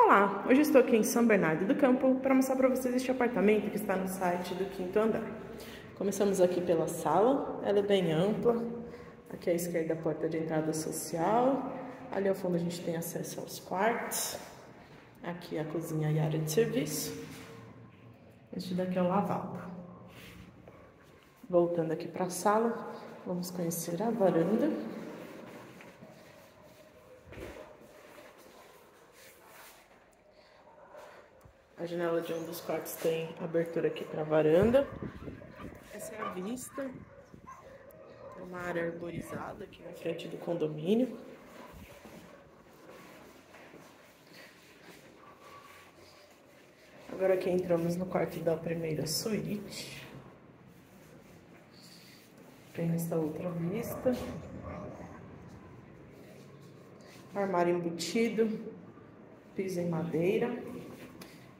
Olá, hoje estou aqui em São Bernardo do Campo para mostrar para vocês este apartamento que está no site do quinto andar. Começamos aqui pela sala, ela é bem ampla. Aqui à esquerda a porta de entrada social. Ali ao fundo a gente tem acesso aos quartos. Aqui a cozinha e a área de serviço. Este daqui é o lavabo. Voltando aqui para a sala, vamos conhecer a varanda. A janela de um dos quartos tem abertura aqui para a varanda. Essa é a vista. É uma área arborizada aqui na frente do condomínio. Agora aqui entramos no quarto da primeira suíte. Tem esta outra vista. Armário embutido, piso em madeira.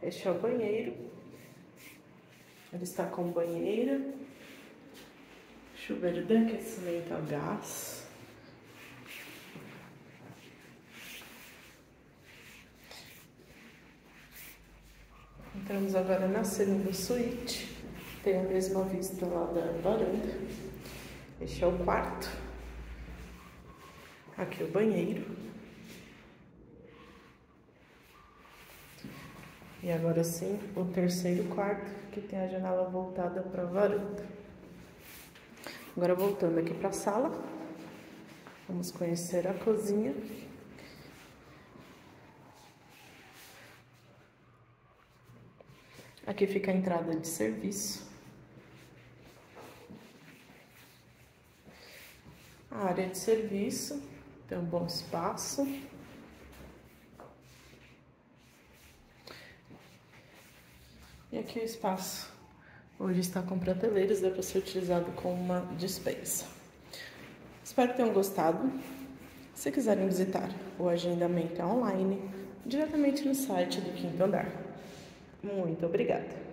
Este é o banheiro. Ele está com banheira, chuveiro de aquecimento a gás. Entramos agora na segunda suíte. Tem a mesma vista lá da varanda. Este é o quarto. Aqui o banheiro. E agora sim, o terceiro quarto, que tem a janela voltada para a varanda. Agora voltando aqui para a sala, vamos conhecer a cozinha. Aqui fica a entrada de serviço. A área de serviço, tem um bom espaço. E aqui o espaço. Hoje está com prateleiras, dá para ser utilizado como uma dispensa. Espero que tenham gostado. Se quiserem visitar, o agendamento é online, diretamente no site do Quinto Andar. Muito obrigada!